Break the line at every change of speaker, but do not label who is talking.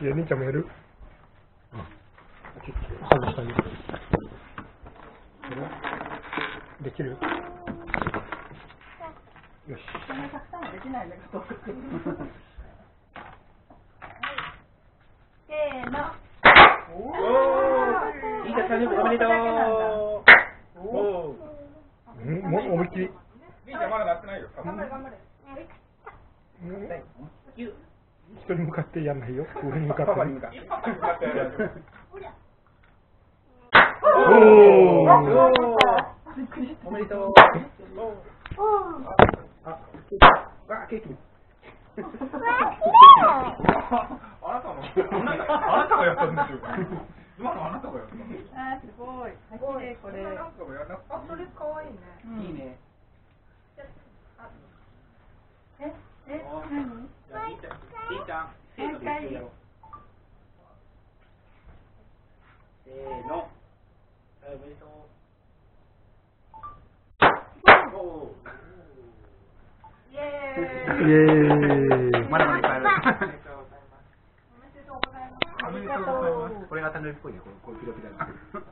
いや、姉ちゃんもやる外してあげる。できる？よし。
そんなたくさんはできないんだけど。せーの。
誕生日おめでとう。お
うん、もう思いっきり。
りーちゃんまだなってないよ。
頑張れ頑張れ。
うん人に向かってやんないよ。上に向かって。おー
おめでとう。あ、ケーキ。あなたがやったんですよ。今のあなたがすよ。
あーすごい。これ。あ、それ可愛いね。
いいね。
え、え、
お
何？
じゃあ、りーちゃん、りーちゃん、せーのおめでとう。
イエ
イエーイ。
まだまだいっぱいある。
おめでとうございます。
おめでとうございます。これがタヌキっぽいね、このこうピロピロの。